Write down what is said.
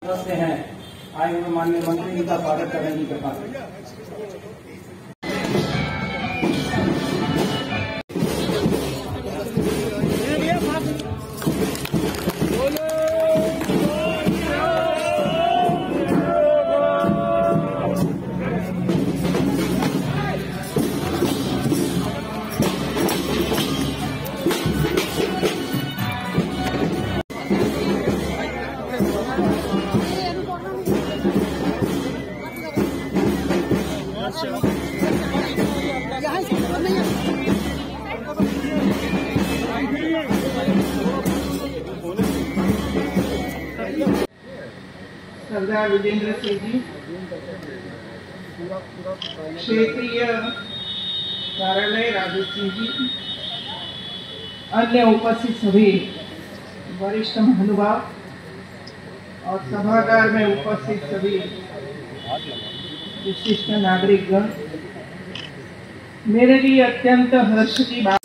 सदस्य हैं। आए हुए माननीय मंत्री इनका स्वागत करने की कृपा सरदार विजेंद्र सिंह जी, क्षेत्रीय कार्यालय राजू सिंह जी, अन्य उपस्थित सभी वरिष्ठ महानुभाव और सभागार में उपस्थित सभी विशिष्ट नागरिकगण मेरे लिए अत्यंत हर्ष की बात